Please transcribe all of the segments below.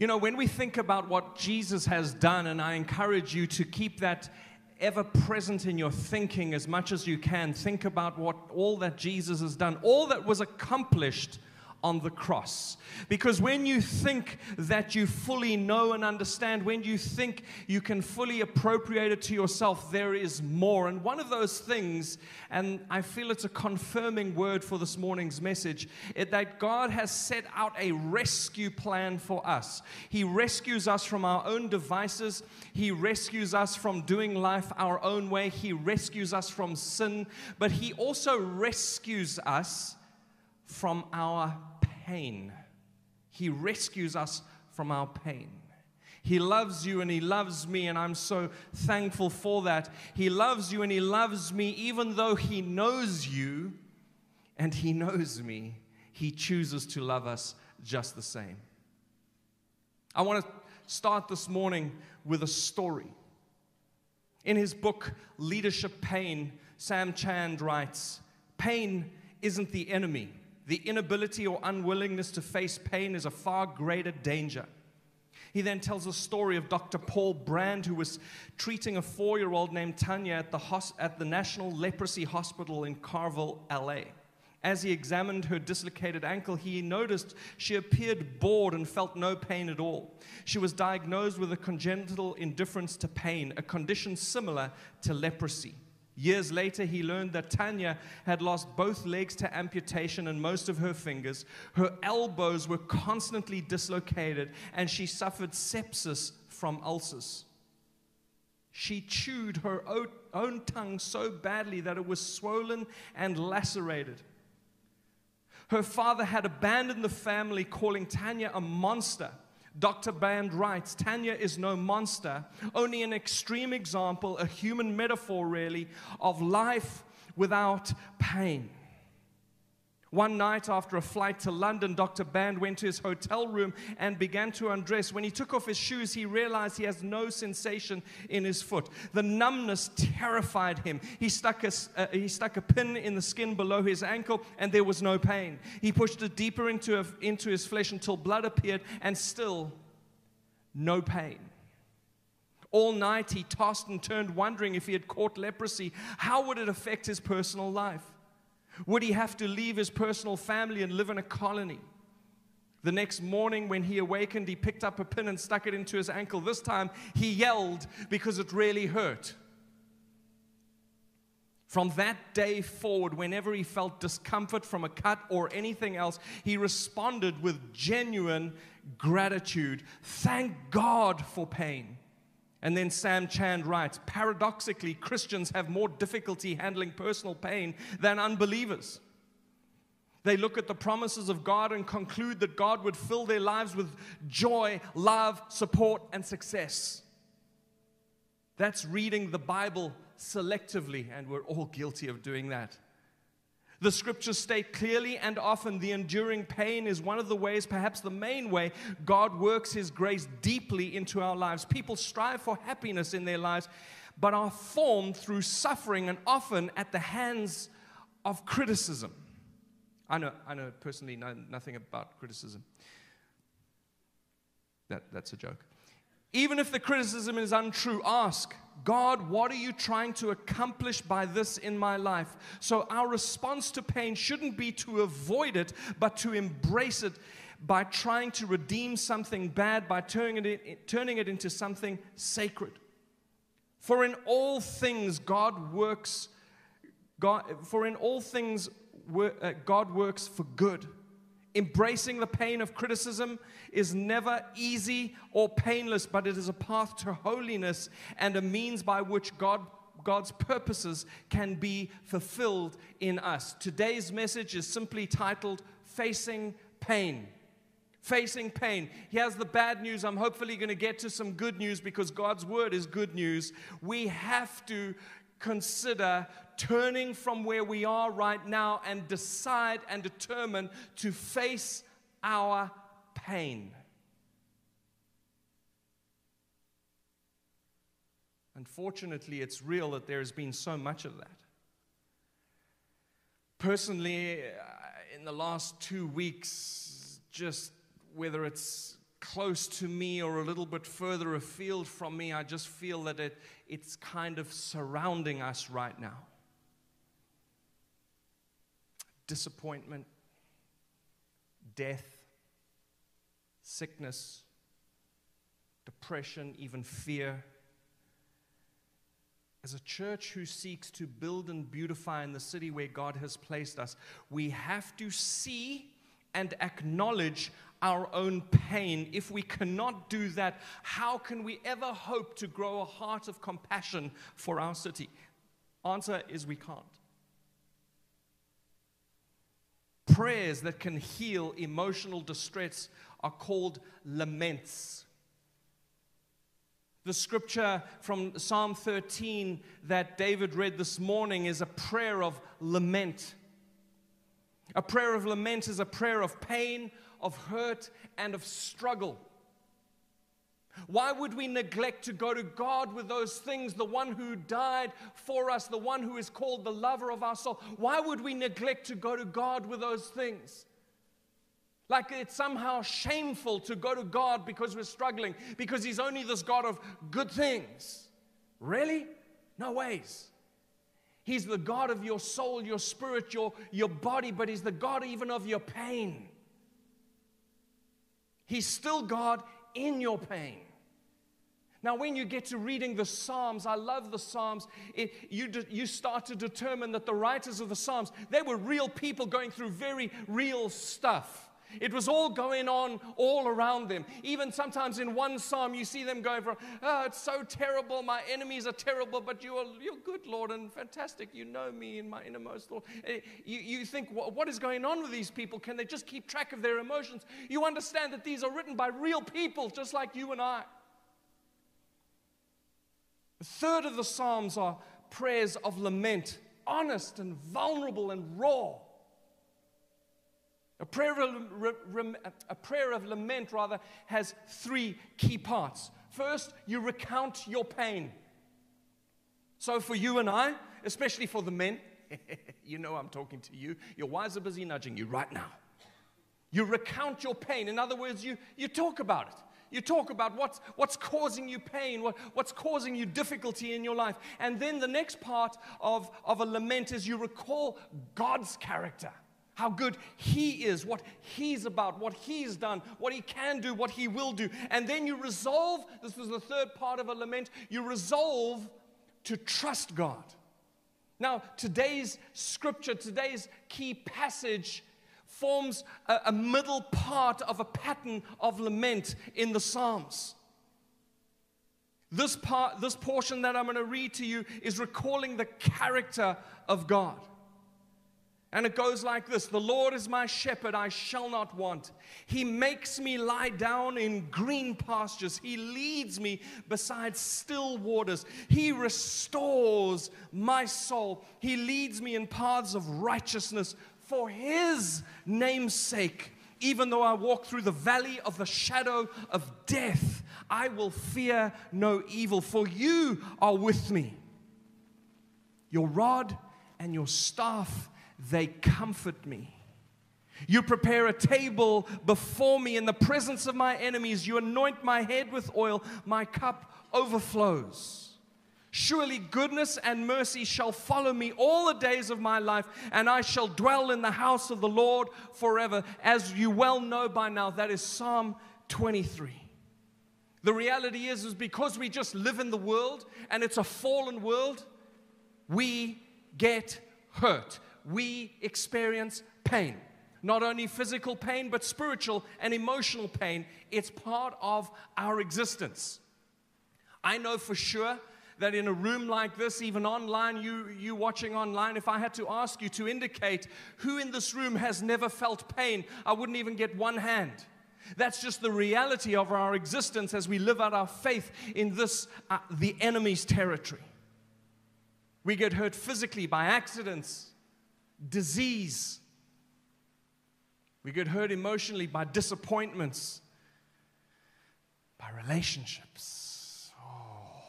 You know, when we think about what Jesus has done, and I encourage you to keep that ever present in your thinking as much as you can, think about what all that Jesus has done, all that was accomplished on the cross. Because when you think that you fully know and understand, when you think you can fully appropriate it to yourself, there is more. And one of those things, and I feel it's a confirming word for this morning's message, is that God has set out a rescue plan for us. He rescues us from our own devices, He rescues us from doing life our own way, He rescues us from sin, but He also rescues us from our pain. He rescues us from our pain. He loves you and He loves me, and I'm so thankful for that. He loves you and He loves me, even though He knows you and He knows me. He chooses to love us just the same. I want to start this morning with a story. In his book, Leadership Pain, Sam Chand writes Pain isn't the enemy. The inability or unwillingness to face pain is a far greater danger. He then tells a story of Dr. Paul Brand, who was treating a four year old named Tanya at the, hos- at the National Leprosy Hospital in Carville, LA. As he examined her dislocated ankle, he noticed she appeared bored and felt no pain at all. She was diagnosed with a congenital indifference to pain, a condition similar to leprosy. Years later, he learned that Tanya had lost both legs to amputation and most of her fingers. Her elbows were constantly dislocated, and she suffered sepsis from ulcers. She chewed her own tongue so badly that it was swollen and lacerated. Her father had abandoned the family, calling Tanya a monster. Dr. Brand writes Tanya is no monster, only an extreme example, a human metaphor, really, of life without pain. One night after a flight to London, Dr. Brand went to his hotel room and began to undress. When he took off his shoes, he realized he has no sensation in his foot. The numbness terrified him. He stuck, a, uh, he stuck a pin in the skin below his ankle, and there was no pain. He pushed it deeper into, a, into his flesh until blood appeared, and still no pain. All night he tossed and turned, wondering if he had caught leprosy. How would it affect his personal life? Would he have to leave his personal family and live in a colony? The next morning, when he awakened, he picked up a pin and stuck it into his ankle. This time, he yelled because it really hurt. From that day forward, whenever he felt discomfort from a cut or anything else, he responded with genuine gratitude. Thank God for pain. And then Sam Chand writes paradoxically, Christians have more difficulty handling personal pain than unbelievers. They look at the promises of God and conclude that God would fill their lives with joy, love, support, and success. That's reading the Bible selectively, and we're all guilty of doing that. The scriptures state clearly and often the enduring pain is one of the ways, perhaps the main way, God works His grace deeply into our lives. People strive for happiness in their lives, but are formed through suffering and often at the hands of criticism. I know, I know personally know nothing about criticism. That, that's a joke. Even if the criticism is untrue, ask God, what are you trying to accomplish by this in my life? So, our response to pain shouldn't be to avoid it, but to embrace it by trying to redeem something bad, by turning it, turning it into something sacred. For in all things, God works, God, for in all things, uh, God works for good Embracing the pain of criticism is never easy or painless, but it is a path to holiness and a means by which God, God's purposes can be fulfilled in us. Today's message is simply titled Facing Pain. Facing pain. Here's the bad news. I'm hopefully going to get to some good news because God's word is good news. We have to consider turning from where we are right now and decide and determine to face our pain. Unfortunately, it's real that there has been so much of that. Personally, uh, in the last two weeks, just whether it's close to me or a little bit further afield from me. I just feel that it, it's kind of surrounding us right now. Disappointment, death, sickness, depression, even fear. As a church who seeks to build and beautify in the city where God has placed us, we have to see and acknowledge our own pain. If we cannot do that, how can we ever hope to grow a heart of compassion for our city? Answer is we can't. Prayers that can heal emotional distress are called laments. The scripture from Psalm 13 that David read this morning is a prayer of lament. A prayer of lament is a prayer of pain, of hurt, and of struggle. Why would we neglect to go to God with those things, the one who died for us, the one who is called the lover of our soul? Why would we neglect to go to God with those things? Like it's somehow shameful to go to God because we're struggling, because He's only this God of good things. Really? No ways. He's the God of your soul, your spirit, your, your body, but He's the God even of your pain. He's still God in your pain. Now, when you get to reading the Psalms, I love the Psalms, it, you, de, you start to determine that the writers of the Psalms, they were real people going through very real stuff. It was all going on all around them. Even sometimes in one psalm, you see them going from, oh, it's so terrible. My enemies are terrible, but you are, you're good, Lord, and fantastic. You know me in my innermost, Lord. Eh, you, you think, what is going on with these people? Can they just keep track of their emotions? You understand that these are written by real people, just like you and I. A third of the Psalms are prayers of lament, honest and vulnerable and raw. A prayer, of, a prayer of lament, rather, has three key parts. First, you recount your pain. So, for you and I, especially for the men, you know I'm talking to you. Your wives are busy nudging you right now. You recount your pain. In other words, you, you talk about it. You talk about what's, what's causing you pain, what, what's causing you difficulty in your life. And then the next part of, of a lament is you recall God's character how good He is, what He's about, what He's done, what He can do, what He will do. And then you resolve this was the third part of a lament you resolve to trust God. Now, today's scripture, today's key passage forms a, a middle part of a pattern of lament in the Psalms. This part, this portion that I'm going to read to you is recalling the character of God. And it goes like this The Lord is my shepherd, I shall not want. He makes me lie down in green pastures. He leads me beside still waters. He restores my soul. He leads me in paths of righteousness for His name's sake. Even though I walk through the valley of the shadow of death, I will fear no evil, for you are with me. Your rod and your staff they comfort me. You prepare a table before me in the presence of my enemies. You anoint my head with oil. My cup overflows. Surely goodness and mercy shall follow me all the days of my life, and I shall dwell in the house of the Lord forever. As you well know by now, that is Psalm 23. The reality is, is because we just live in the world and it's a fallen world, we get hurt we experience pain. Not only physical pain, but spiritual and emotional pain. It's part of our existence. I know for sure that in a room like this, even online, you, you watching online, if I had to ask you to indicate who in this room has never felt pain, I wouldn't even get one hand. That's just the reality of our existence as we live out our faith in this, uh, the enemy's territory. We get hurt physically by accidents, disease. We get hurt emotionally by disappointments, by relationships. Oh.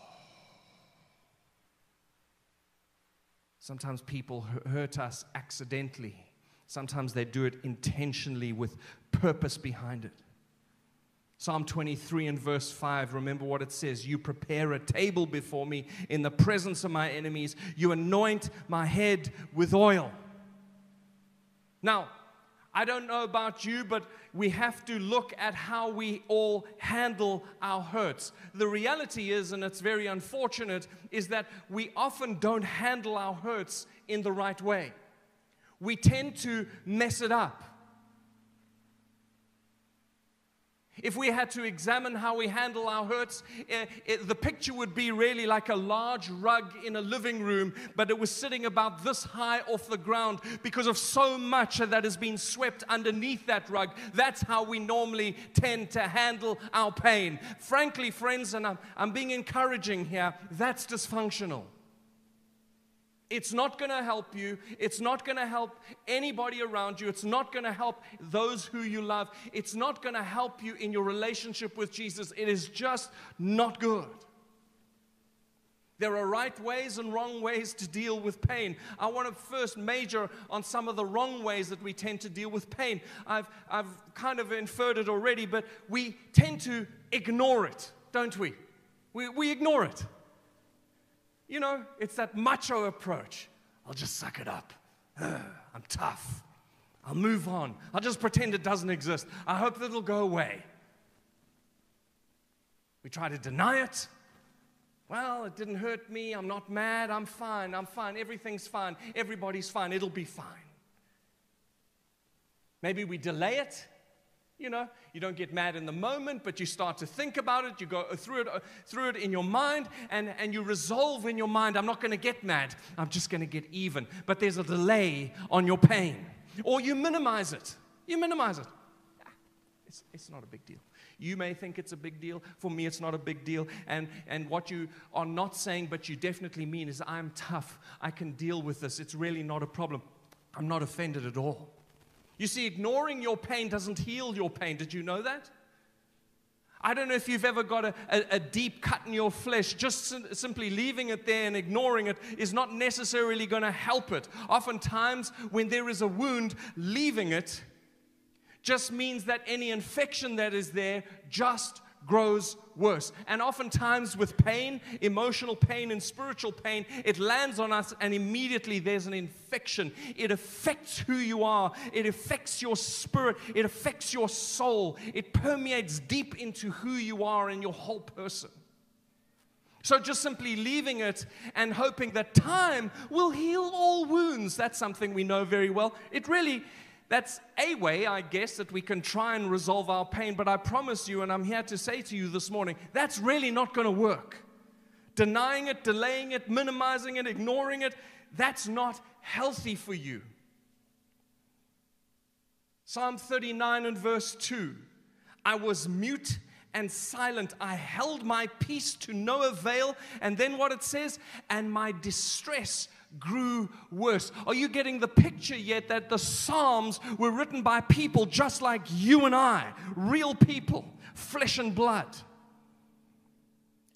Sometimes people hurt us accidentally. Sometimes they do it intentionally with purpose behind it. Psalm 23 and verse 5, remember what it says You prepare a table before me in the presence of my enemies, you anoint my head with oil. Now, I don't know about you, but we have to look at how we all handle our hurts. The reality is, and it's very unfortunate, is that we often don't handle our hurts in the right way. We tend to mess it up. If we had to examine how we handle our hurts, it, eh, it, the picture would be really like a large rug in a living room, but it was sitting about this high off the ground because of so much that has been swept underneath that rug. That's how we normally tend to handle our pain. Frankly, friends, and I'm, I'm being encouraging here, that's dysfunctional. It's not going to help you. It's not going to help anybody around you. It's not going to help those who you love. It's not going to help you in your relationship with Jesus. It is just not good. There are right ways and wrong ways to deal with pain. I want to first major on some of the wrong ways that we tend to deal with pain. I've, I've kind of inferred it already, but we tend to ignore it, don't we? We, we ignore it. You know, it's that macho approach. I'll just suck it up. I'm tough. I'll move on. I'll just pretend it doesn't exist. I hope that it'll go away. We try to deny it. Well, it didn't hurt me. I'm not mad. I'm fine. I'm fine. Everything's fine. Everybody's fine. It'll be fine. Maybe we delay it. You know, you don't get mad in the moment, but you start to think about it. You go through it, uh, through it in your mind, and, and you resolve in your mind, I'm not going to get mad. I'm just going to get even. But there's a delay on your pain. Or you minimize it. You minimize it. It's, it's not a big deal. You may think it's a big deal. For me, it's not a big deal. And, and what you are not saying, but you definitely mean, is I'm tough. I can deal with this. It's really not a problem. I'm not offended at all. You see, ignoring your pain doesn't heal your pain. Did you know that? I don't know if you've ever got a, a, a deep cut in your flesh. Just sim- simply leaving it there and ignoring it is not necessarily going to help it. Oftentimes, when there is a wound, leaving it just means that any infection that is there just grows worse. And oftentimes, with pain, emotional pain and spiritual pain, it lands on us, and immediately there's an infection. It affects who you are, it affects your spirit, it affects your soul, it permeates deep into who you are and your whole person. So, just simply leaving it and hoping that time will heal all wounds, that's something we know very well. It really that's a way, I guess, that we can try and resolve our pain. But I promise you, and I'm here to say to you this morning, that's really not going to work. Denying it, delaying it, minimizing it, ignoring it, that's not healthy for you. Psalm 39 and verse 2 I was mute and silent. I held my peace to no avail. And then what it says, and my distress grew worse. Are you getting the picture yet that the Psalms were written by people just like you and I, real people, flesh and blood?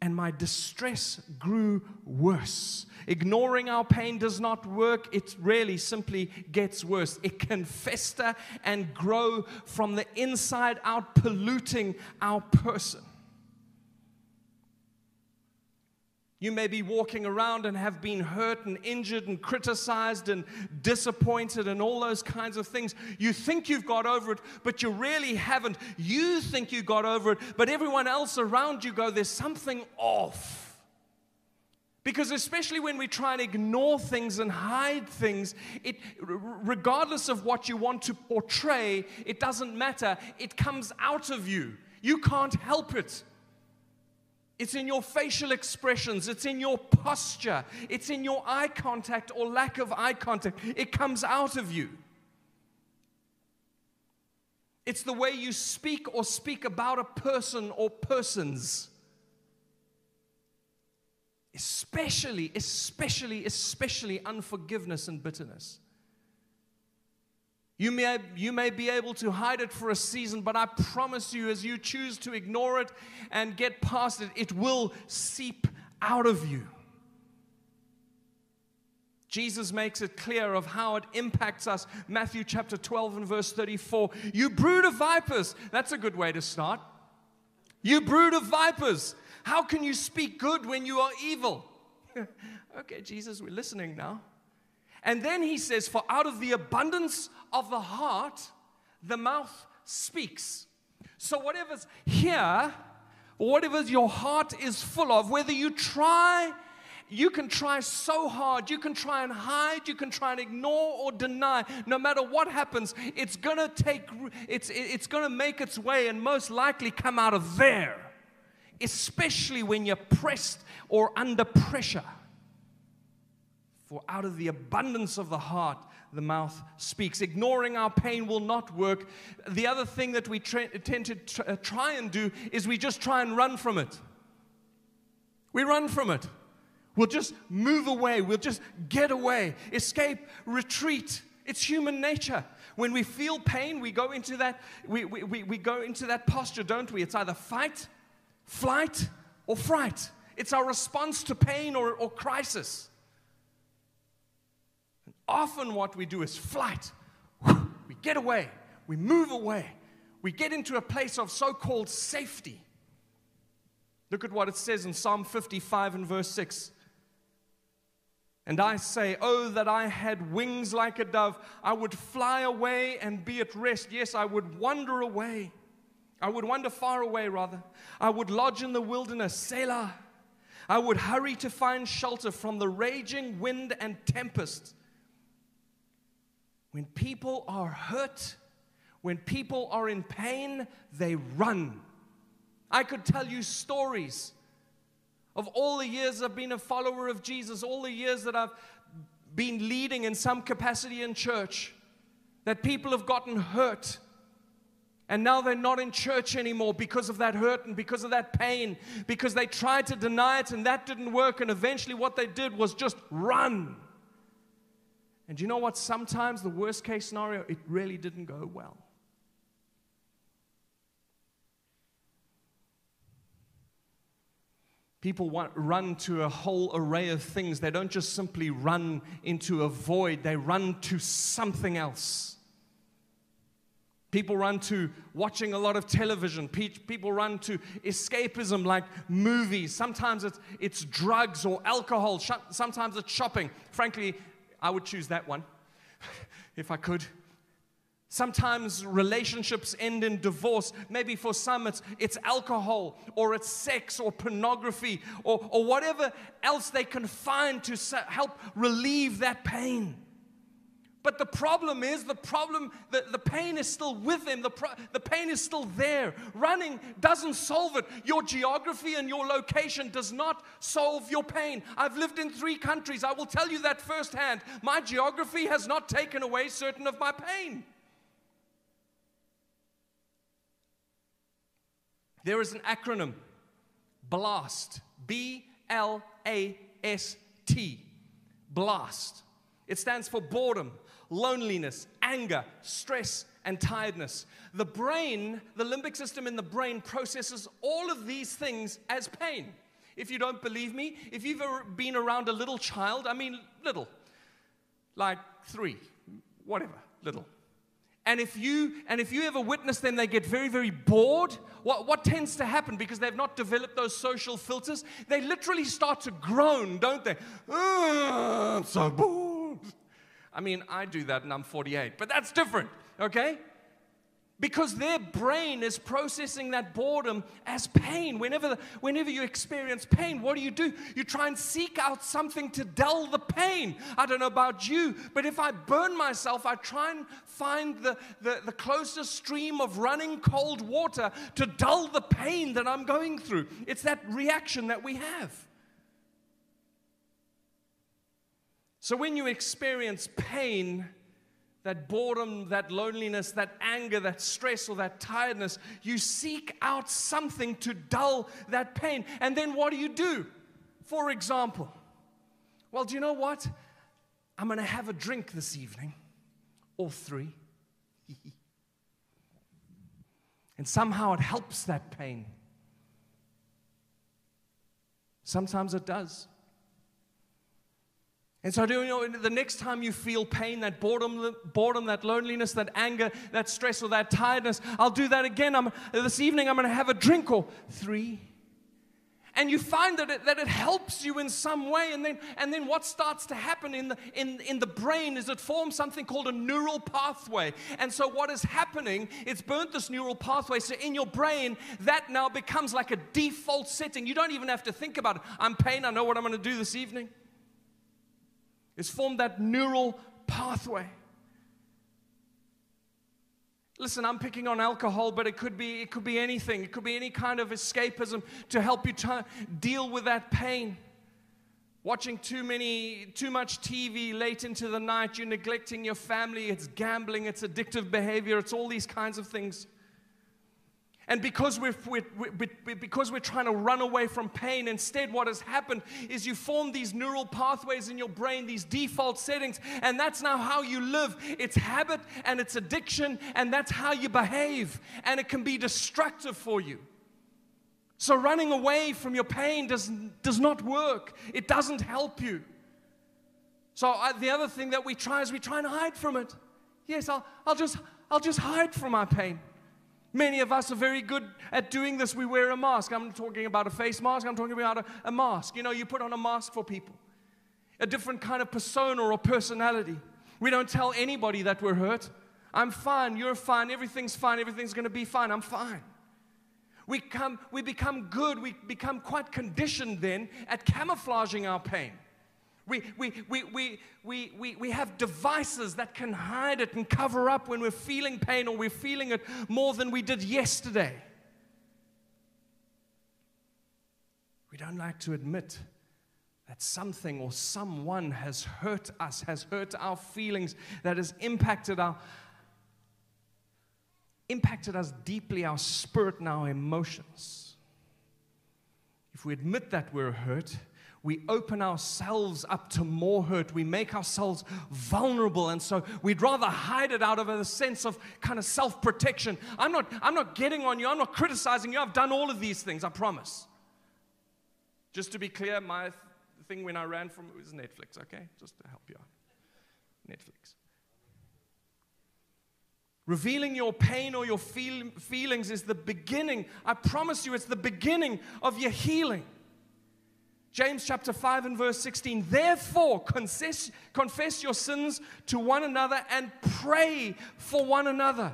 And my distress grew worse. Ignoring our pain does not work. It really simply gets worse. It can fester and grow from the inside out, polluting our person. You may be walking around and have been hurt and injured and criticized and disappointed and all those kinds of things. You think you've got over it, but you really haven't. You think you got over it, but everyone else around you go, there's something off. Because especially when we try and ignore things and hide things, it, regardless of what you want to portray, it doesn't matter. It comes out of you. You can't help it. It's in your facial expressions, it's in your posture, it's in your eye contact or lack of eye contact. It comes out of you. It's the way you speak or speak about a person or persons. Especially, especially, especially unforgiveness and bitterness. You may, you may be able to hide it for a season, but I promise you, as you choose to ignore it and get past it, it will seep out of you. Jesus makes it clear of how it impacts us. Matthew chapter 12 and verse 34. You brood of vipers. That's a good way to start. You brood of vipers, how can you speak good when you are evil? okay, Jesus, we're listening now. And then he says, For out of the abundance of the heart, the mouth speaks. So, whatever's here, whatever your heart is full of, whether you try, you can try so hard, you can try and hide, you can try and ignore or deny. No matter what happens, it's gonna take, it's, it's gonna make its way and most likely come out of there, especially when you're pressed or under pressure. For out of the abundance of the heart, the mouth speaks. Ignoring our pain will not work. The other thing that we tra- tend to uh, try and do is we just try and run from it. We run from it. We'll just move away. We'll just get away, escape, retreat. It's human nature. When we feel pain, we go into that, we, we, we, we go into that posture, don't we? It's either fight, flight, or fright. It's our response to pain or, or crisis. Often, what we do is flight. We get away, we move away, we get into a place of so called safety. Look at what it says in Psalm 55 and verse 6. And I say, Oh, that I had wings like a dove. I would fly away and be at rest. Yes, I would wander away. I would wander far away, rather. I would lodge in the wilderness, Selah. I would hurry to find shelter from the raging wind and tempest. When people are hurt, when people are in pain, they run. I could tell you stories of all the years I've been a follower of Jesus, all the years that I've been leading in some capacity in church, that people have gotten hurt. And now they're not in church anymore because of that hurt and because of that pain, because they tried to deny it and that didn't work. And eventually, what they did was just run. And you know what? Sometimes the worst case scenario, it really didn't go well. People want, run to a whole array of things. They don't just simply run into a void, they run to something else. People run to watching a lot of television. People run to escapism like movies. Sometimes it's, it's drugs or alcohol. Sometimes it's shopping. Frankly, I would choose that one if I could. Sometimes relationships end in divorce. Maybe for some it's, it's alcohol or it's sex or pornography or, or whatever else they can find to help relieve that pain. But the problem is, the problem, the, the pain is still with him. The, pro, the pain is still there. Running doesn't solve it. Your geography and your location does not solve your pain. I've lived in three countries. I will tell you that firsthand. My geography has not taken away certain of my pain. There is an acronym BLAST. B L A S T. BLAST. It stands for boredom, loneliness, anger, stress, and tiredness. The brain, the limbic system in the brain processes all of these things as pain. If you don't believe me, if you've ever been around a little child, I mean little, like three, whatever, little. And if you and if you ever witness them, they get very, very bored. What, what tends to happen because they've not developed those social filters? They literally start to groan, don't they? Oh, I'm so bored. I mean, I do that and I'm 48, but that's different, okay? Because their brain is processing that boredom as pain. Whenever, whenever you experience pain, what do you do? You try and seek out something to dull the pain. I don't know about you, but if I burn myself, I try and find the, the, the closest stream of running cold water to dull the pain that I'm going through. It's that reaction that we have. So when you experience pain, that boredom, that loneliness, that anger, that stress, or that tiredness, you seek out something to dull that pain. And then what do you do? For example, well, do you know what? I'm going to have a drink this evening, or three. and somehow it helps that pain. Sometimes it does. And so, you know, the next time you feel pain, that boredom, boredom, that loneliness, that anger, that stress, or that tiredness, I'll do that again. I'm, this evening, I'm going to have a drink or three. And you find that it, that it helps you in some way. And then, and then what starts to happen in the, in, in the brain is it forms something called a neural pathway. And so, what is happening, it's burnt this neural pathway. So, in your brain, that now becomes like a default setting. You don't even have to think about it. I'm pain, I know what I'm going to do this evening. It's formed that neural pathway. Listen, I'm picking on alcohol, but it could be it could be anything. It could be any kind of escapism to help you t- deal with that pain. Watching too many too much TV late into the night, you're neglecting your family, it's gambling, it's addictive behavior, it's all these kinds of things. And because we're, we're, because we're trying to run away from pain, instead, what has happened is you form these neural pathways in your brain, these default settings, and that's now how you live. It's habit and it's addiction, and that's how you behave. And it can be destructive for you. So, running away from your pain does, does not work, it doesn't help you. So, uh, the other thing that we try is we try and hide from it. Yes, I'll, I'll, just, I'll just hide from my pain. Many of us are very good at doing this. We wear a mask. I'm talking about a face mask, I'm talking about a, a mask. You know, you put on a mask for people, a different kind of persona or personality. We don't tell anybody that we're hurt. I'm fine, you're fine, everything's fine, everything's gonna be fine, I'm fine. We, come, we become good, we become quite conditioned then at camouflaging our pain. We, we, we, we, we, we, we have devices that can hide it and cover up when we're feeling pain or we're feeling it more than we did yesterday. We don't like to admit that something or someone has hurt us, has hurt our feelings, that has impacted our impacted us deeply, our spirit and our emotions. If we admit that we're hurt, we open ourselves up to more hurt. We make ourselves vulnerable. And so we'd rather hide it out of a sense of kind of self protection. I'm not, I'm not getting on you. I'm not criticizing you. I've done all of these things, I promise. Just to be clear, my thing when I ran from it was Netflix, okay? Just to help you out. Netflix. Revealing your pain or your feel, feelings is the beginning. I promise you, it's the beginning of your healing. James chapter 5 and verse 16. Therefore, confess, confess your sins to one another and pray for one another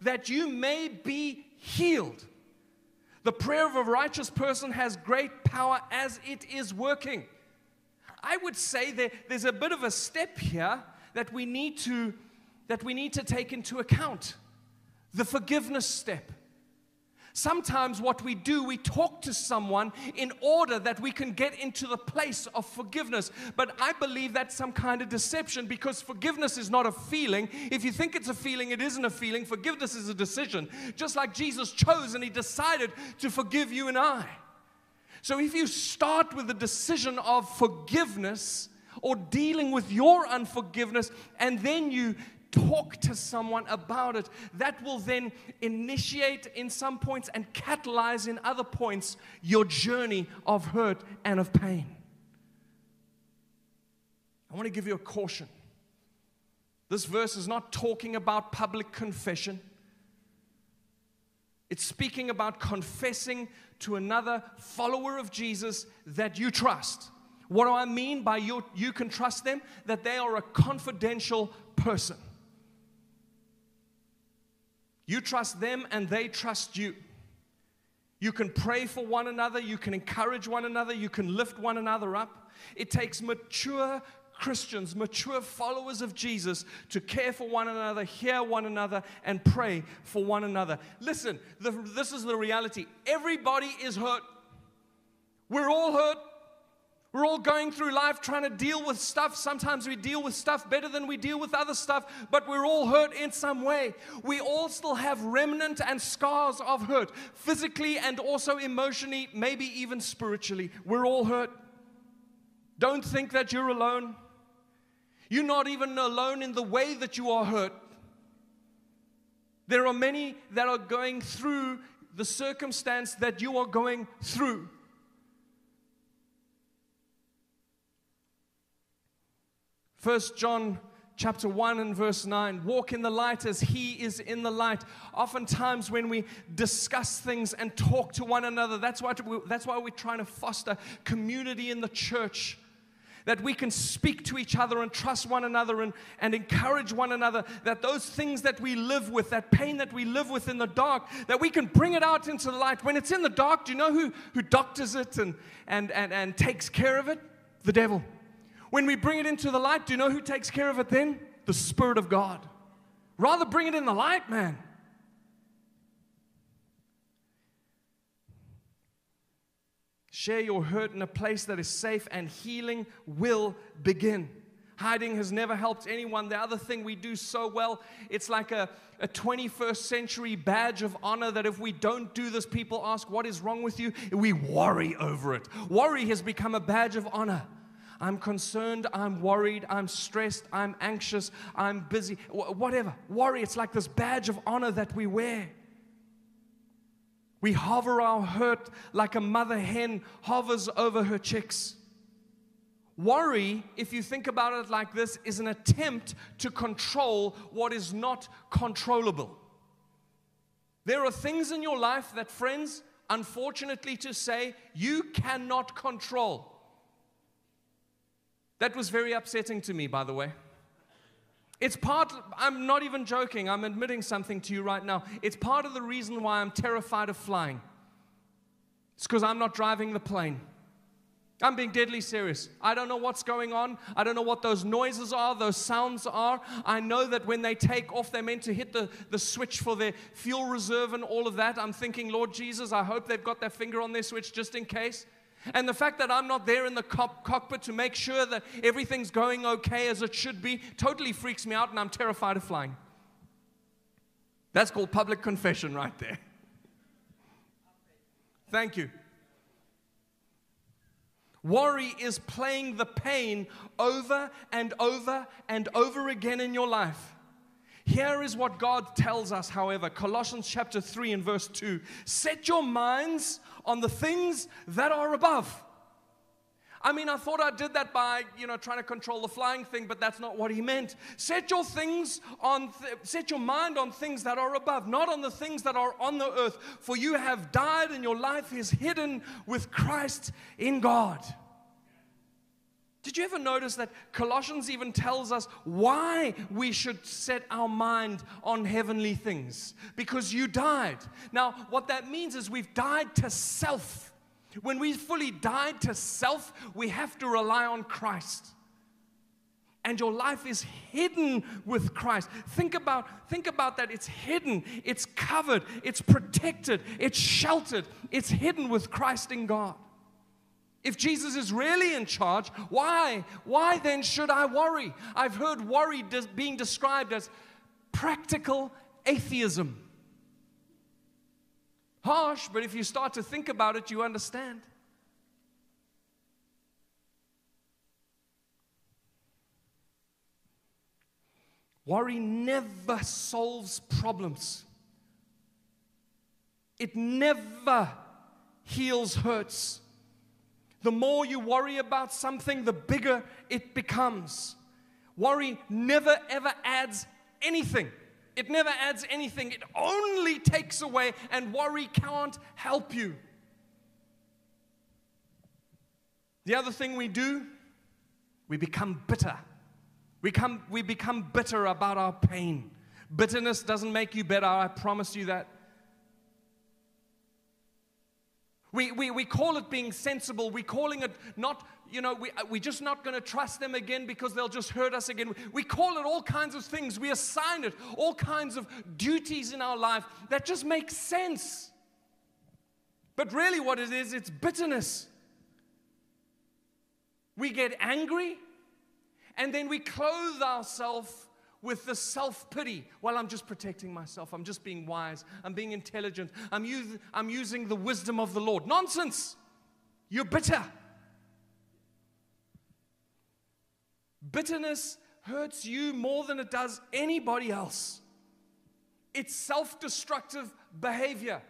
that you may be healed. The prayer of a righteous person has great power as it is working. I would say that there's a bit of a step here that we need to that we need to take into account. The forgiveness step. Sometimes, what we do, we talk to someone in order that we can get into the place of forgiveness. But I believe that's some kind of deception because forgiveness is not a feeling. If you think it's a feeling, it isn't a feeling. Forgiveness is a decision. Just like Jesus chose and he decided to forgive you and I. So, if you start with the decision of forgiveness, or dealing with your unforgiveness, and then you talk to someone about it. That will then initiate in some points and catalyze in other points your journey of hurt and of pain. I want to give you a caution. This verse is not talking about public confession. It's speaking about confessing to another follower of Jesus that you trust. What do I mean by you, you can trust them? That they are a confidential person. You trust them and they trust you. You can pray for one another, you can encourage one another, you can lift one another up. It takes mature Christians, mature followers of Jesus, to care for one another, hear one another, and pray for one another. Listen, the, this is the reality. Everybody is hurt. We're all hurt. We're all going through life trying to deal with stuff. Sometimes we deal with stuff better than we deal with other stuff, but we're all hurt in some way. We all still have remnant and scars of hurt, physically and also emotionally, maybe even spiritually. We're all hurt. Don't think that you're alone. You're not even alone in the way that you are hurt. There are many that are going through the circumstance that you are going through. First John chapter 1 and verse 9 walk in the light as he is in the light oftentimes when we discuss things and talk to one another that's why, we, that's why we're trying to foster community in the church that we can speak to each other and trust one another and, and encourage one another, that those things that we live with, that pain that we live with in the dark, that we can bring it out into the light. When it's in the dark, do you know who, who doctors it and, and, and, and takes care of it? The devil. When we bring it into the light, do you know who takes care of it then? The Spirit of God. Rather bring it in the light, man. Share your hurt in a place that is safe, and healing will begin. Hiding has never helped anyone. The other thing we do so well, it's like a, a 21st century badge of honor that if we don't do this, people ask, What is wrong with you? We worry over it. Worry has become a badge of honor. I'm concerned, I'm worried, I'm stressed, I'm anxious, I'm busy, whatever. Worry, it's like this badge of honor that we wear. We hover our hurt like a mother hen hovers over her chicks. Worry, if you think about it like this, is an attempt to control what is not controllable. There are things in your life that, friends, unfortunately to say, you cannot control. That was very upsetting to me, by the way. It's part, I'm not even joking, I'm admitting something to you right now. It's part of the reason why I'm terrified of flying. It's because I'm not driving the plane. I'm being deadly serious. I don't know what's going on. I don't know what those noises are, those sounds are. I know that when they take off, they're meant to hit the, the switch for their fuel reserve and all of that. I'm thinking, Lord Jesus, I hope they've got their finger on their switch just in case. And the fact that I'm not there in the cockpit to make sure that everything's going okay as it should be totally freaks me out, and I'm terrified of flying. That's called public confession right there. Thank you. Worry is playing the pain over and over and over again in your life. Here is what God tells us, however, Colossians chapter 3 and verse 2 Set your minds on the things that are above. I mean, I thought I did that by, you know, trying to control the flying thing, but that's not what he meant. Set your things on, th- set your mind on things that are above, not on the things that are on the earth. For you have died, and your life is hidden with Christ in God. Did you ever notice that Colossians even tells us why we should set our mind on heavenly things? Because you died. Now, what that means is we've died to self. When we fully died to self, we have to rely on Christ. And your life is hidden with Christ. Think about, think about that. It's hidden, it's covered, it's protected, it's sheltered, it's hidden with Christ in God. If Jesus is really in charge, why? Why then should I worry? I've heard worry being described as practical atheism. Harsh, but if you start to think about it, you understand. Worry never solves problems. It never heals hurts. The more you worry about something, the bigger it becomes. Worry never ever adds anything. It never adds anything. It only takes away, and worry can't help you. The other thing we do, we become bitter. We, come, we become bitter about our pain. Bitterness doesn't make you better, I promise you that. We, we, we call it being sensible. We're calling it not, you know, we, uh, we're just not going to trust them again because they'll just hurt us again. We call it all kinds of things. We assign it all kinds of duties in our life that just make sense. But really, what it is, it's bitterness. We get angry and then we clothe ourselves with the self pity. Well, I'm just protecting myself. I'm just being wise. I'm being intelligent. I'm, I'm using the wisdom of the Lord. Nonsense. You're bitter. Bitterness hurts you more than it does anybody else. It's self destructive behavior.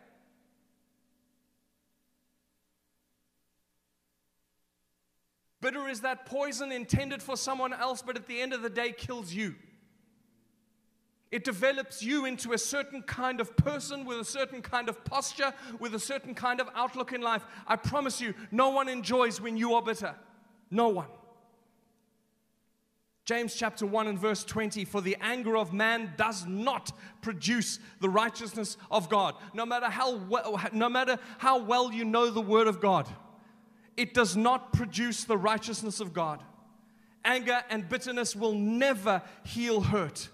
Bitter is that poison intended for someone else, but at the end of the day kills you. It develops you into a certain kind of person with a certain kind of posture, with a certain kind of outlook in life. I promise you, no one enjoys when you are bitter. No one. James chapter 1 and verse 20 For the anger of man does not produce the righteousness of God. No matter how well, no matter how well you know the word of God, it does not produce the righteousness of God. Anger and bitterness will never heal hurt.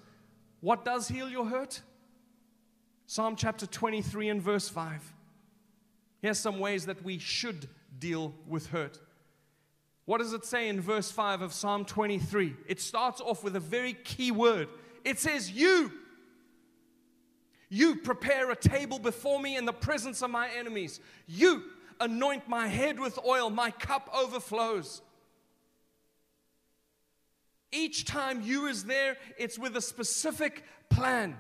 What does heal your hurt? Psalm chapter 23 and verse 5. Here's some ways that we should deal with hurt. What does it say in verse 5 of Psalm 23? It starts off with a very key word. It says, You. You prepare a table before me in the presence of my enemies. You anoint my head with oil, my cup overflows. Each time you is there, it's with a specific plan.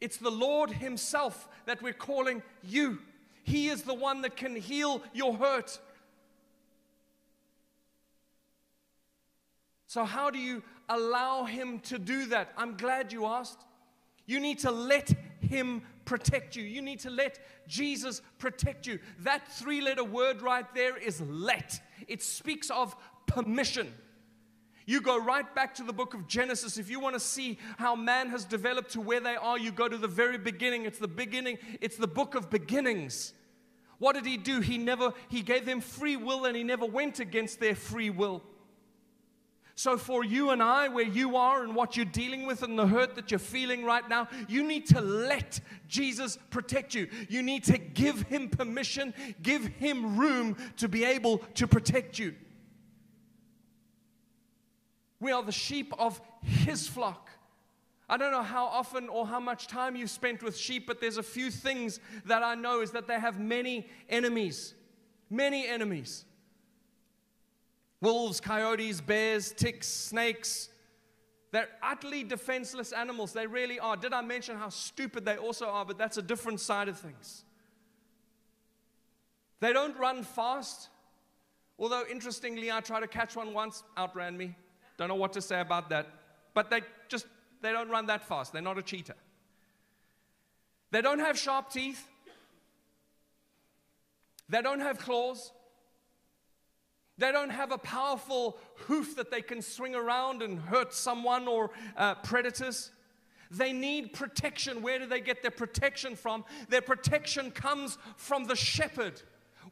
It's the Lord Himself that we're calling you. He is the one that can heal your hurt. So, how do you allow Him to do that? I'm glad you asked. You need to let Him protect you. You need to let Jesus protect you. That three letter word right there is let. It speaks of permission. You go right back to the book of Genesis. If you want to see how man has developed to where they are, you go to the very beginning. It's the beginning, it's the book of beginnings. What did he do? He never he gave them free will and he never went against their free will. So, for you and I, where you are and what you're dealing with and the hurt that you're feeling right now, you need to let Jesus protect you. You need to give him permission, give him room to be able to protect you. We are the sheep of his flock. I don't know how often or how much time you've spent with sheep, but there's a few things that I know is that they have many enemies. Many enemies wolves, coyotes, bears, ticks, snakes. They're utterly defenseless animals. They really are. Did I mention how stupid they also are? But that's a different side of things. They don't run fast. Although, interestingly, I tried to catch one once, outran me. Don't know what to say about that. But they just, they don't run that fast. They're not a cheetah. They don't have sharp teeth. They don't have claws. They don't have a powerful hoof that they can swing around and hurt someone or uh, predators. They need protection. Where do they get their protection from? Their protection comes from the shepherd.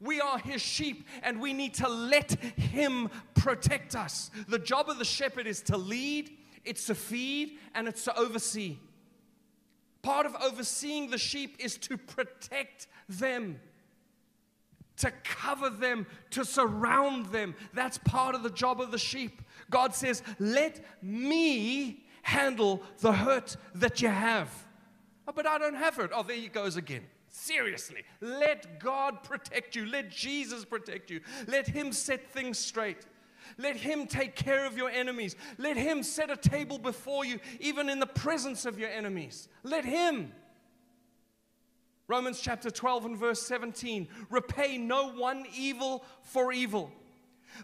We are his sheep and we need to let him protect us. The job of the shepherd is to lead, it's to feed, and it's to oversee. Part of overseeing the sheep is to protect them to cover them, to surround them. That's part of the job of the sheep. God says, Let me handle the hurt that you have. Oh, but I don't have it. Oh, there he goes again. Seriously, let God protect you. Let Jesus protect you. Let Him set things straight. Let Him take care of your enemies. Let Him set a table before you, even in the presence of your enemies. Let Him. Romans chapter 12 and verse 17 repay no one evil for evil,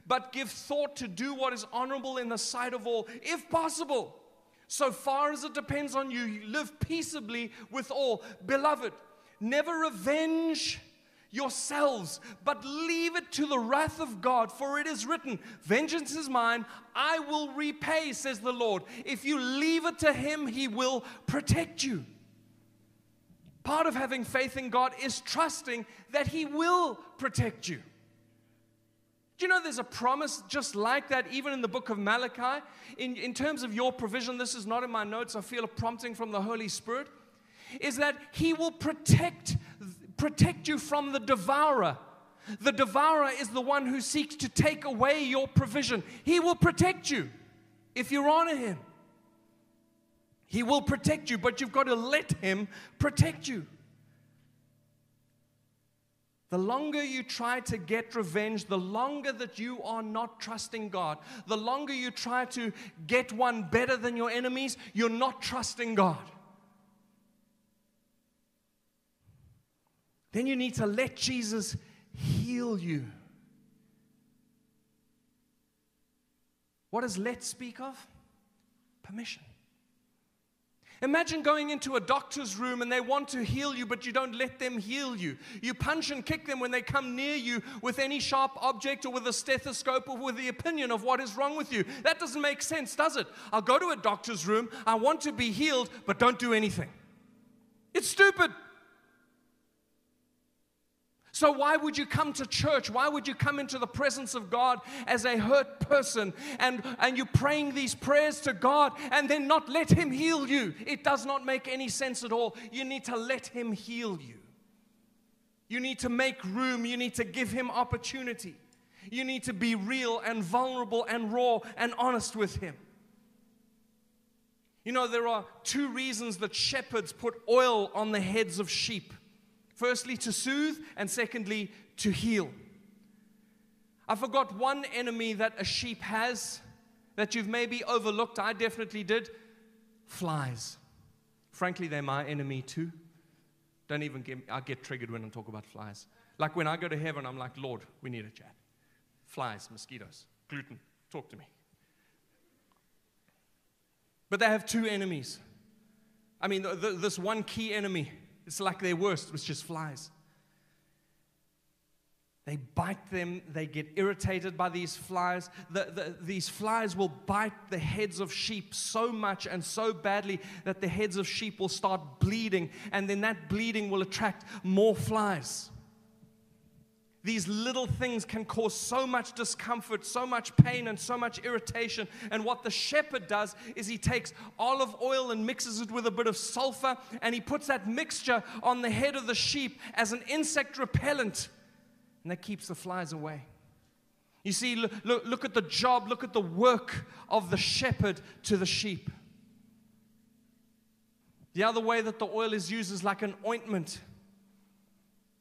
but give thought to do what is honorable in the sight of all, if possible. So far as it depends on you, live peaceably with all. Beloved, never revenge yourselves, but leave it to the wrath of God, for it is written, Vengeance is mine, I will repay, says the Lord. If you leave it to Him, He will protect you. Part of having faith in God is trusting that He will protect you. Do you know there's a promise just like that, even in the book of Malachi? In, in terms of your provision, this is not in my notes, I feel a prompting from the Holy Spirit, is that He will protect, protect you from the devourer. The devourer is the one who seeks to take away your provision. He will protect you if you honor Him. He will protect you, but you've got to let Him protect you. The longer you try to get revenge, the longer that you are not trusting God, the longer you try to get one better than your enemies, you're not trusting God. Then you need to let Jesus heal you. What does let speak of? Permission. Imagine going into a doctor's room and they want to heal you, but you don't let them heal you. You punch and kick them when they come near you with any sharp object or with a stethoscope or with the opinion of what is wrong with you. That doesn't make sense, does it? I'll go to a doctor's room, I want to be healed, but don't do anything. It's stupid. So, why would you come to church? Why would you come into the presence of God as a hurt person and, and you're praying these prayers to God and then not let Him heal you? It does not make any sense at all. You need to let Him heal you. You need to make room, you need to give Him opportunity. You need to be real and vulnerable and raw and honest with Him. You know, there are two reasons that shepherds put oil on the heads of sheep. Firstly, to soothe, and secondly, to heal. I forgot one enemy that a sheep has that you've maybe overlooked. I definitely did flies. Frankly, they're my enemy too. Don't even get, I get triggered when I talk about flies. Like when I go to heaven, I'm like, Lord, we need a chat. Flies, mosquitoes, gluten, talk to me. But they have two enemies. I mean, the, the, this one key enemy it's like their worst, which just flies. They bite them, they get irritated by these flies. The, the, these flies will bite the heads of sheep so much and so badly that the heads of sheep will start bleeding, and then that bleeding will attract more flies. These little things can cause so much discomfort, so much pain, and so much irritation. And what the shepherd does is he takes olive oil and mixes it with a bit of sulfur, and he puts that mixture on the head of the sheep as an insect repellent, and that keeps the flies away. You see, look, look, look at the job, look at the work of the shepherd to the sheep. The other way that the oil is used is like an ointment.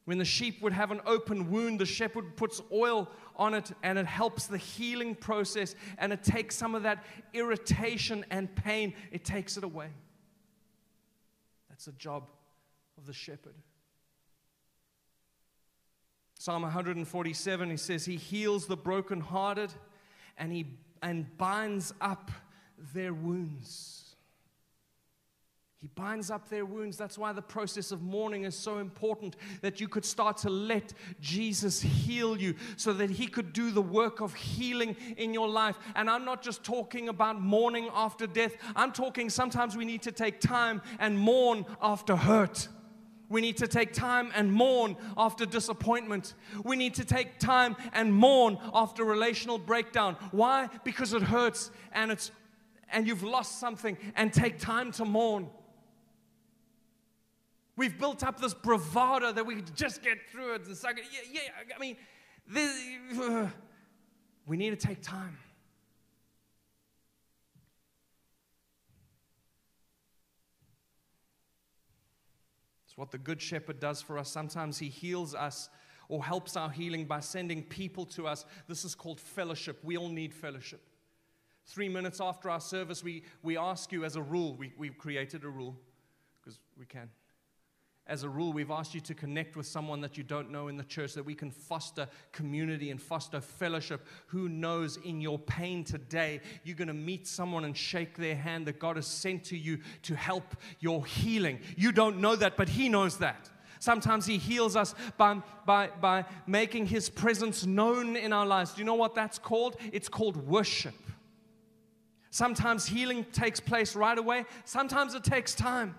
When the sheep would have an open wound, the shepherd puts oil on it and it helps the healing process and it takes some of that irritation and pain, it takes it away. That's the job of the shepherd. Psalm 147, he says, He heals the brokenhearted and he and binds up their wounds. He binds up their wounds. That's why the process of mourning is so important that you could start to let Jesus heal you so that He could do the work of healing in your life. And I'm not just talking about mourning after death, I'm talking sometimes we need to take time and mourn after hurt. We need to take time and mourn after disappointment. We need to take time and mourn after relational breakdown. Why? Because it hurts and it's and you've lost something and take time to mourn. We've built up this bravado that we just get through it and it. Yeah, yeah. I mean, this, uh, we need to take time. It's what the Good Shepherd does for us. Sometimes He heals us or helps our healing by sending people to us. This is called fellowship. We all need fellowship. Three minutes after our service, we, we ask you as a rule, we, we've created a rule because we can as a rule, we've asked you to connect with someone that you don't know in the church, that we can foster community and foster fellowship. Who knows in your pain today, you're going to meet someone and shake their hand that God has sent to you to help your healing. You don't know that, but He knows that. Sometimes He heals us by, by, by making His presence known in our lives. Do you know what that's called? It's called worship. Sometimes healing takes place right away, sometimes it takes time.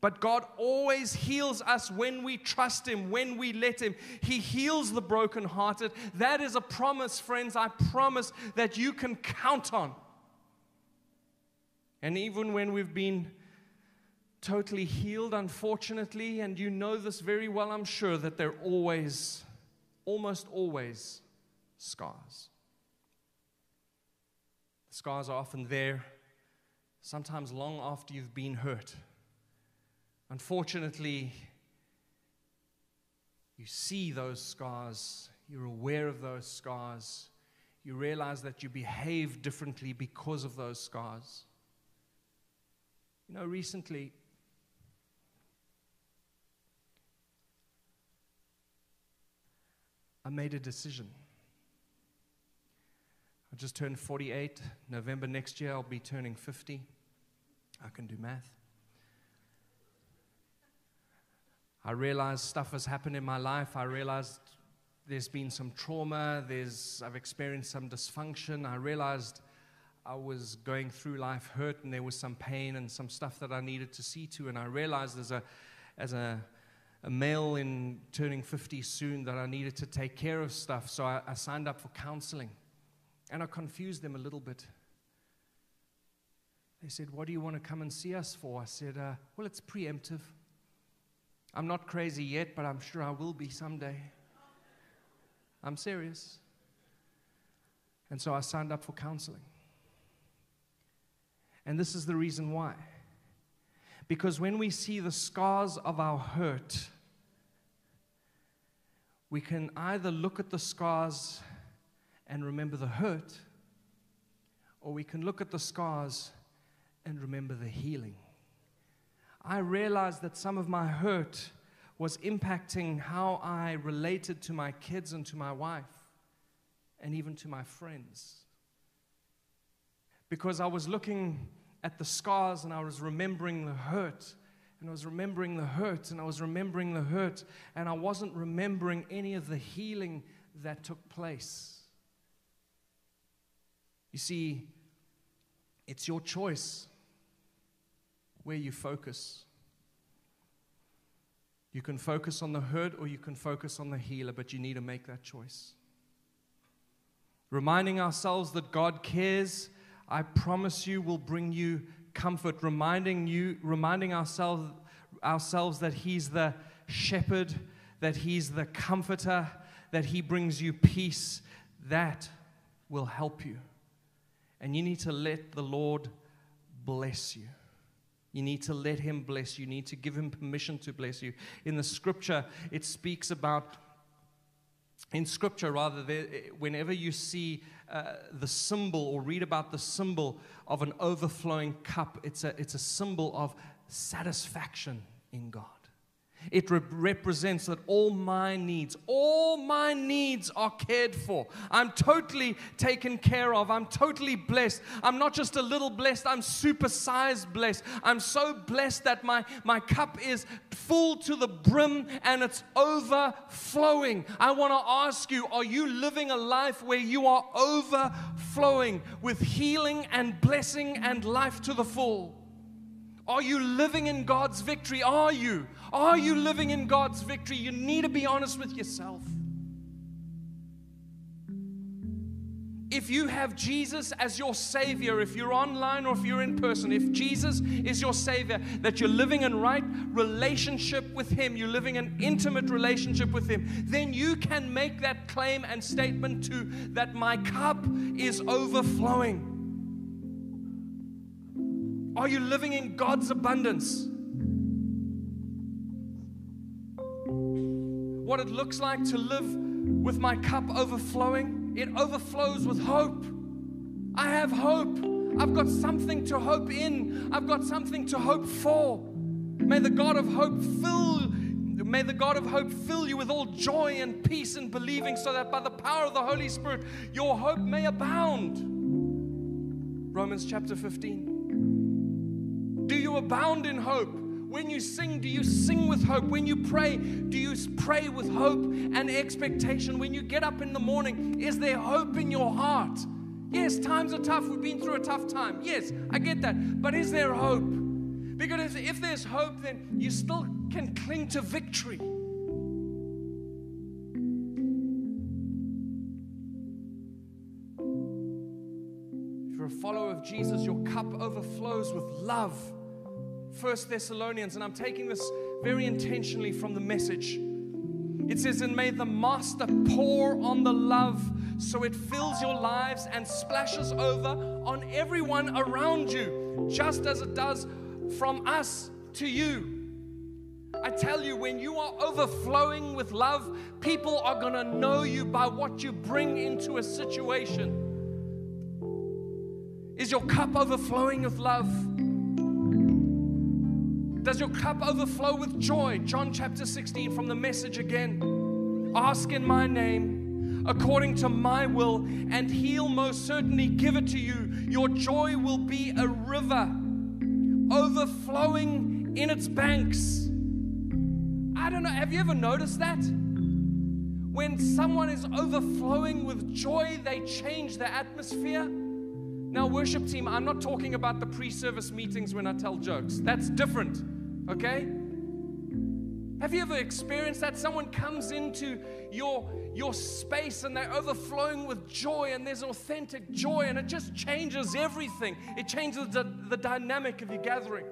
But God always heals us when we trust Him, when we let Him. He heals the brokenhearted. That is a promise, friends. I promise that you can count on. And even when we've been totally healed, unfortunately, and you know this very well, I'm sure that there are always, almost always, scars. The scars are often there, sometimes long after you've been hurt. Unfortunately, you see those scars, you're aware of those scars, you realize that you behave differently because of those scars. You know, recently, I made a decision. I just turned 48. November next year, I'll be turning 50. I can do math. I realized stuff has happened in my life. I realized there's been some trauma. There's, I've experienced some dysfunction. I realized I was going through life hurt and there was some pain and some stuff that I needed to see to. And I realized as a, as a, a male in turning 50 soon that I needed to take care of stuff. So I, I signed up for counseling. And I confused them a little bit. They said, What do you want to come and see us for? I said, uh, Well, it's preemptive. I'm not crazy yet, but I'm sure I will be someday. I'm serious. And so I signed up for counseling. And this is the reason why. Because when we see the scars of our hurt, we can either look at the scars and remember the hurt, or we can look at the scars and remember the healing. I realized that some of my hurt was impacting how I related to my kids and to my wife, and even to my friends. Because I was looking at the scars and I was remembering the hurt, and I was remembering the hurt, and I was remembering the hurt, and I wasn't remembering any of the healing that took place. You see, it's your choice where you focus. You can focus on the hurt or you can focus on the healer, but you need to make that choice. Reminding ourselves that God cares, I promise you, will bring you comfort. Reminding you, reminding ourselves, ourselves that He's the shepherd, that He's the comforter, that He brings you peace. That will help you. And you need to let the Lord bless you. You need to let Him bless you. You need to give Him permission to bless you. In the scripture, it speaks about, in scripture rather, whenever you see uh, the symbol or read about the symbol of an overflowing cup, it's a, it's a symbol of satisfaction in God. It re- represents that all my needs, all my needs are cared for. I'm totally taken care of. I'm totally blessed. I'm not just a little blessed, I'm supersized blessed. I'm so blessed that my, my cup is full to the brim and it's overflowing. I want to ask you are you living a life where you are overflowing with healing and blessing and life to the full? Are you living in God's victory? Are you? Are you living in God's victory? You need to be honest with yourself. If you have Jesus as your Savior, if you're online or if you're in person, if Jesus is your Savior, that you're living in right relationship with Him, you're living an intimate relationship with Him, then you can make that claim and statement too that my cup is overflowing. Are you living in God's abundance? What it looks like to live with my cup overflowing, it overflows with hope. I have hope. I've got something to hope in. I've got something to hope for. May the God of hope fill May the God of hope fill you with all joy and peace and believing, so that by the power of the Holy Spirit, your hope may abound. Romans chapter 15. Do you abound in hope? When you sing, do you sing with hope? When you pray, do you pray with hope and expectation? When you get up in the morning, is there hope in your heart? Yes, times are tough. We've been through a tough time. Yes, I get that. But is there hope? Because if there's hope, then you still can cling to victory. If you're a follower of Jesus, your cup overflows with love First Thessalonians, and I'm taking this very intentionally from the message. It says, And may the Master pour on the love so it fills your lives and splashes over on everyone around you, just as it does from us to you. I tell you, when you are overflowing with love, people are going to know you by what you bring into a situation. Is your cup overflowing with love? Does your cup overflow with joy? John chapter 16 from the message again. Ask in my name. according to my will, and He'll most certainly give it to you. Your joy will be a river overflowing in its banks. I don't know, have you ever noticed that? When someone is overflowing with joy, they change the atmosphere. Now, worship team, I'm not talking about the pre service meetings when I tell jokes. That's different, okay? Have you ever experienced that? Someone comes into your, your space and they're overflowing with joy, and there's authentic joy, and it just changes everything. It changes the, the dynamic of your gathering.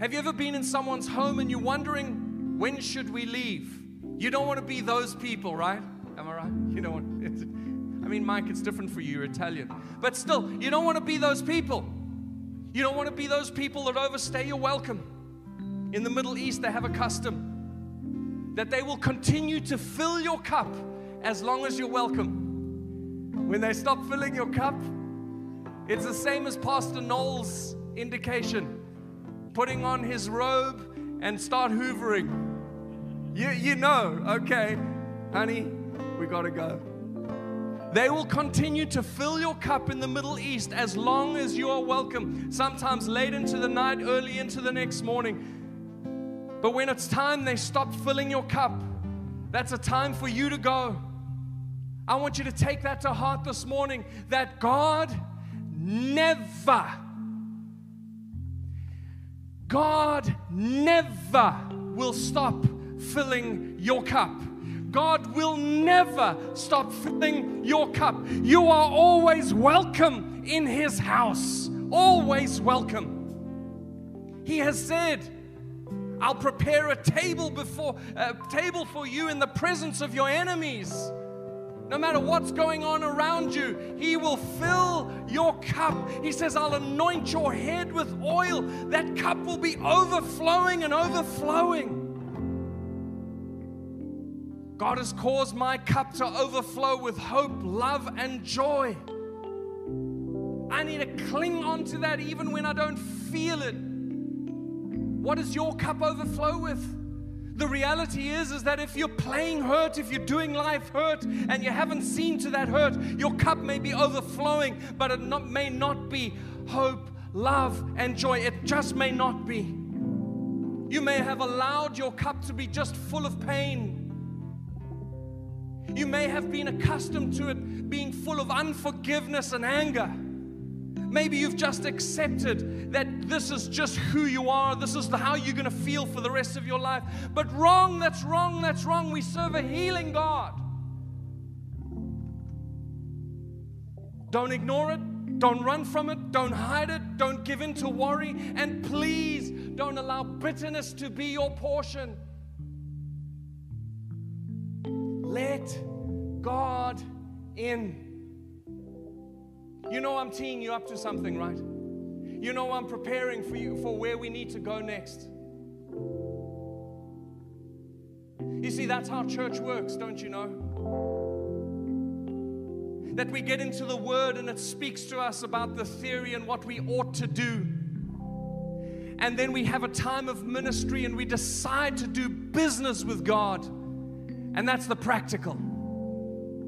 Have you ever been in someone's home and you're wondering, when should we leave? You don't want to be those people, right? Am I right? You don't. I mean, Mike, it's different for you, you're Italian. But still, you don't want to be those people. You don't want to be those people that overstay your welcome. In the Middle East, they have a custom that they will continue to fill your cup as long as you're welcome. When they stop filling your cup, it's the same as Pastor Noel's indication putting on his robe and start hoovering. You, you know, okay, honey, we gotta go. They will continue to fill your cup in the Middle East as long as you are welcome, sometimes late into the night, early into the next morning. But when it's time they stop filling your cup, that's a time for you to go. I want you to take that to heart this morning that God never, God never will stop filling your cup. God will never stop filling your cup. You are always welcome in His house, always welcome. He has said, I'll prepare a table before a table for you in the presence of your enemies. No matter what's going on around you, He will fill your cup. He says, I'll anoint your head with oil. That cup will be overflowing and overflowing. God has caused my cup to overflow with hope, love, and joy. I need to cling on to that even when I don't feel it. What does your cup overflow with? The reality is is that if you're playing hurt, if you're doing life hurt and you haven't seen to that hurt, your cup may be overflowing, but it not, may not be hope, love, and joy. It just may not be. You may have allowed your cup to be just full of pain you may have been accustomed to it being full of unforgiveness and anger. Maybe you've just accepted that this is just who you are, this is the, how you're going to feel for the rest of your life. But wrong, that's wrong, that's wrong. We serve a healing God. Don't ignore it. Don't run from it. Don't hide it. Don't give in to worry. And please don't allow bitterness to be your portion. Let God in. You know, I'm teeing you up to something, right? You know, I'm preparing for you for where we need to go next. You see, that's how church works, don't you know? That we get into the Word and it speaks to us about the theory and what we ought to do. And then we have a time of ministry and we decide to do business with God. And that's the practical.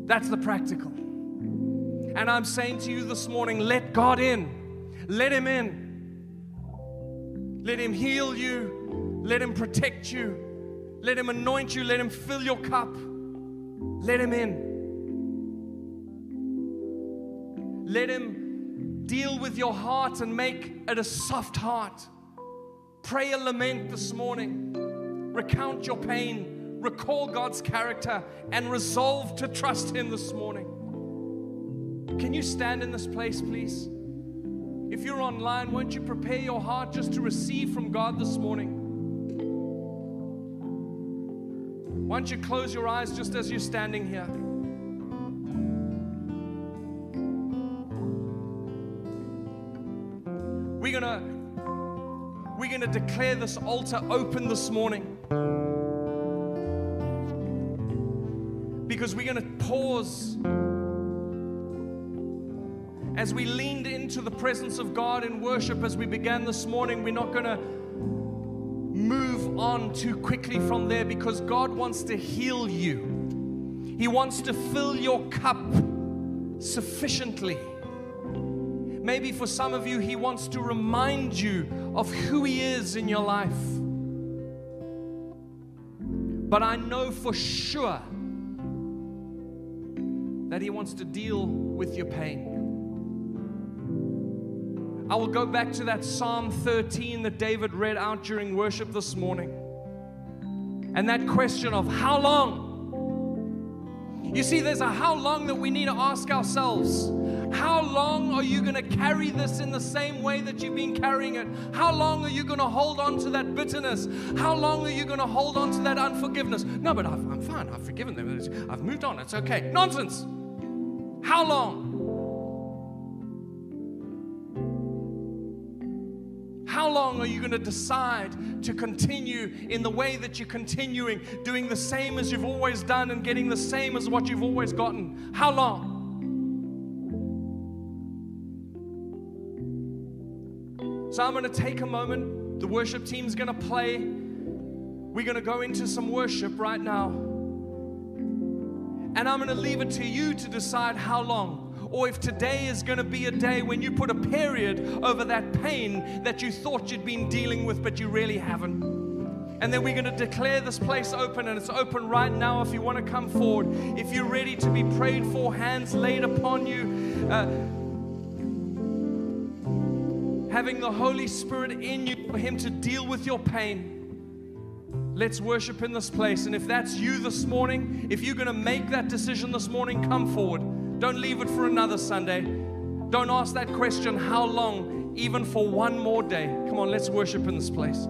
That's the practical. And I'm saying to you this morning let God in. Let Him in. Let Him heal you. Let Him protect you. Let Him anoint you. Let Him fill your cup. Let Him in. Let Him deal with your heart and make it a soft heart. Pray a lament this morning. Recount your pain recall God's character, and resolve to trust Him this morning. Can you stand in this place, please? If you're online, won't you prepare your heart just to receive from God this morning? Why don't you close your eyes just as you're standing here? We're gonna we're gonna declare this altar open this morning. Because we're going to pause as we leaned into the presence of God in worship as we began this morning. We're not going to move on too quickly from there because God wants to heal you. He wants to fill your cup sufficiently. Maybe for some of you, He wants to remind you of who He is in your life. But I know for sure that He wants to deal with your pain. I will go back to that Psalm 13 that David read out during worship this morning. And that question of how long? You see, there's a how long that we need to ask ourselves. How long are you going to carry this in the same way that you've been carrying it? How long are you going to hold on to that bitterness? How long are you going to hold on to that unforgiveness? No, but i am fine. I've forgiven them. I've moved on. It's okay. Nonsense. How long? How long are you going to decide to continue in the way that you're continuing, doing the same as you've always done and getting the same as what you've always gotten? How long? So I'm going to take a moment. The worship team's going to play. We're going to go into some worship right now. And I'm going to leave it to you to decide how long. Or if today is going to be a day when you put a period over that pain that you thought you'd been dealing with, but you really haven't. And then we're going to declare this place open, and it's open right now if you want to come forward. If you're ready to be prayed for, hands laid upon you. Uh, having the Holy Spirit in you for Him to deal with your pain. Let's worship in this place. And if that's you this morning, if you're going to make that decision this morning, come forward. Don't leave it for another Sunday. Don't ask that question, how long, even for one more day. Come on, let's worship in this place.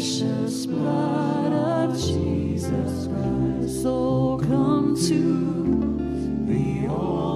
precious blood of Jesus Christ. So come to the altar.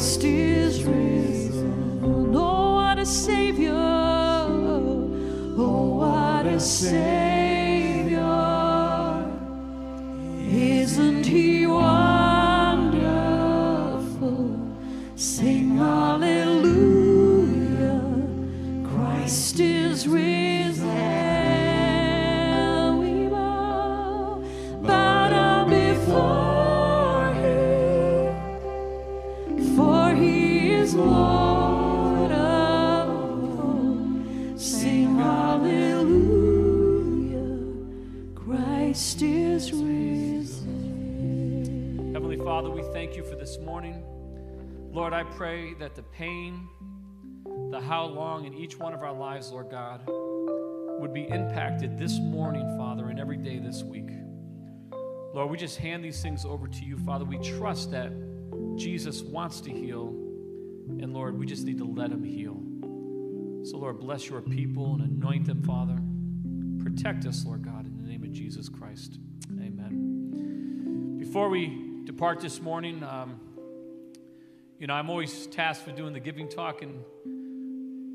Christ pray that the pain, the how long in each one of our lives, Lord God, would be impacted this morning, Father, and every day this week. Lord, we just hand these things over to you, Father. We trust that Jesus wants to heal, and Lord, we just need to let him heal. So, Lord, bless your people and anoint them, Father. Protect us, Lord God, in the name of Jesus Christ. Amen. Before we depart this morning, um, you know, I'm always tasked with doing the giving talk, and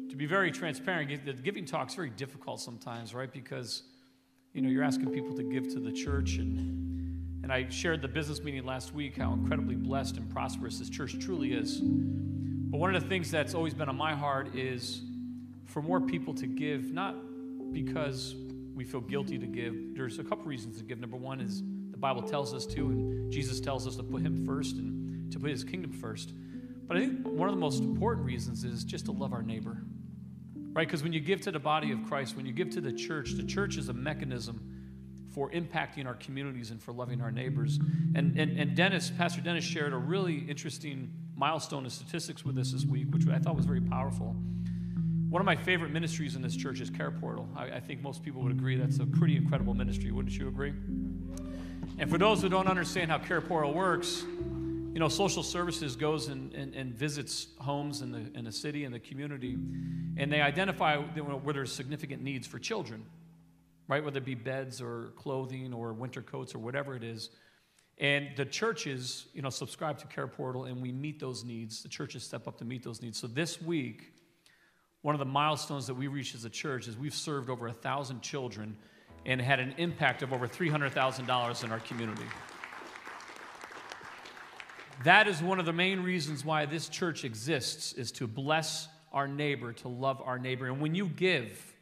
to be very transparent, the giving talk is very difficult sometimes, right? Because, you know, you're asking people to give to the church, and, and I shared the business meeting last week how incredibly blessed and prosperous this church truly is. But one of the things that's always been on my heart is for more people to give, not because we feel guilty to give. There's a couple reasons to give. Number one is the Bible tells us to, and Jesus tells us to put Him first and to put His kingdom first. But I think one of the most important reasons is just to love our neighbor, right? Because when you give to the body of Christ, when you give to the church, the church is a mechanism for impacting our communities and for loving our neighbors. And, and, and Dennis, Pastor Dennis shared a really interesting milestone of statistics with us this week, which I thought was very powerful. One of my favorite ministries in this church is Care Portal. I, I think most people would agree that's a pretty incredible ministry. Wouldn't you agree? And for those who don't understand how Care Portal works, you know, social services goes and, and, and visits homes in the, in the city and the community, and they identify where there's significant needs for children, right? Whether it be beds or clothing or winter coats or whatever it is. And the churches, you know, subscribe to CarePortal, and we meet those needs. The churches step up to meet those needs. So this week, one of the milestones that we reached as a church is we've served over a thousand children and had an impact of over $300,000 in our community. That is one of the main reasons why this church exists is to bless our neighbor, to love our neighbor. And when you give,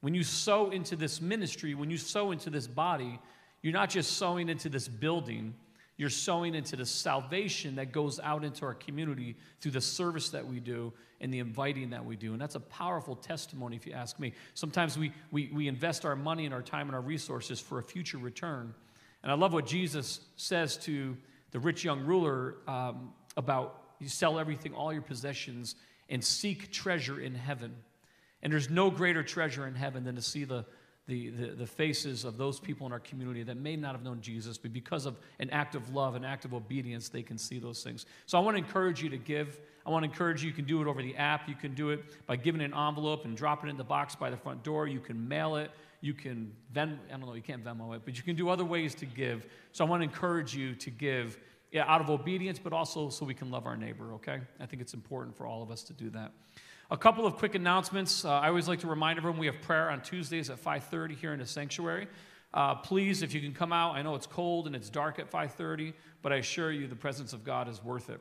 when you sow into this ministry, when you sow into this body, you're not just sowing into this building, you're sowing into the salvation that goes out into our community through the service that we do and the inviting that we do. And that's a powerful testimony, if you ask me. Sometimes we, we, we invest our money and our time and our resources for a future return. And I love what Jesus says to the rich young ruler um, about you sell everything, all your possessions, and seek treasure in heaven. And there's no greater treasure in heaven than to see the, the, the, the, faces of those people in our community that may not have known Jesus, but because of an act of love, an act of obedience, they can see those things. So I want to encourage you to give. I want to encourage you, you can do it over the app. You can do it by giving an envelope and dropping it in the box by the front door. You can mail it. You can, Ven- I don't know, you can't Venmo it, but you can do other ways to give. So I want to encourage you to give yeah, out of obedience, but also so we can love our neighbor, okay? I think it's important for all of us to do that. A couple of quick announcements. Uh, I always like to remind everyone we have prayer on Tuesdays at 5:30 here in the sanctuary. Uh, please, if you can come out, I know it's cold and it's dark at 5:30, but I assure you the presence of God is worth it.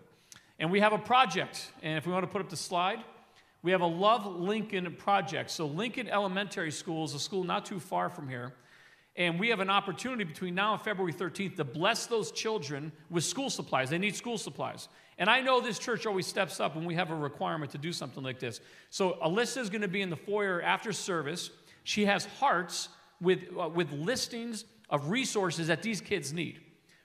And we have a project, and if we want to put up the slide, we have a Love Lincoln project. So Lincoln Elementary School is a school not too far from here. And we have an opportunity between now and February 13th to bless those children with school supplies. They need school supplies. And I know this church always steps up when we have a requirement to do something like this. So Alyssa is going to be in the foyer after service. She has hearts with, uh, with listings of resources that these kids need.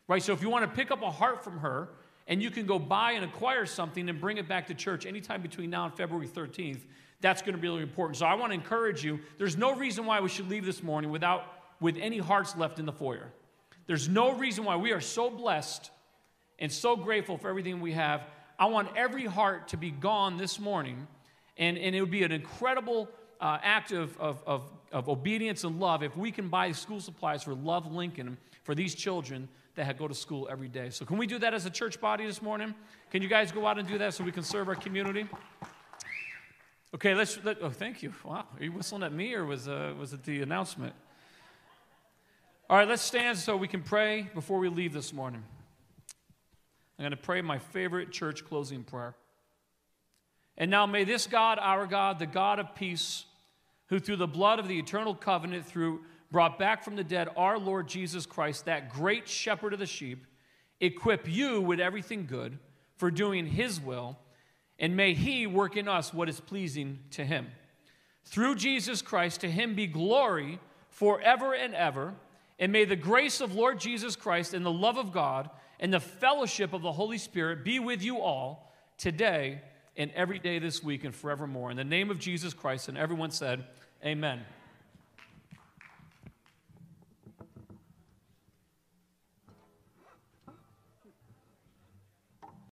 Right? So if you want to pick up a heart from her, and you can go buy and acquire something and bring it back to church anytime between now and February 13th, that's going to be really important. So I want to encourage you. There's no reason why we should leave this morning without with any hearts left in the foyer. There's no reason why we are so blessed and so grateful for everything we have. I want every heart to be gone this morning, and, and it would be an incredible uh, act of, of, of, of obedience and love if we can buy school supplies for Love Lincoln for these children that go to school every day. So, can we do that as a church body this morning? Can you guys go out and do that so we can serve our community? Okay, let's. Let, oh, thank you. Wow, are you whistling at me or was, uh, was it the announcement? All right, let's stand so we can pray before we leave this morning. I'm going to pray my favorite church closing prayer. And now may this God, our God, the God of peace, who through the blood of the eternal covenant through brought back from the dead our Lord Jesus Christ, that great shepherd of the sheep, equip you with everything good for doing his will, and may he work in us what is pleasing to him. Through Jesus Christ, to him be glory forever and ever. And may the grace of Lord Jesus Christ and the love of God and the fellowship of the Holy Spirit be with you all today and every day this week and forevermore. In the name of Jesus Christ, and everyone said, Amen.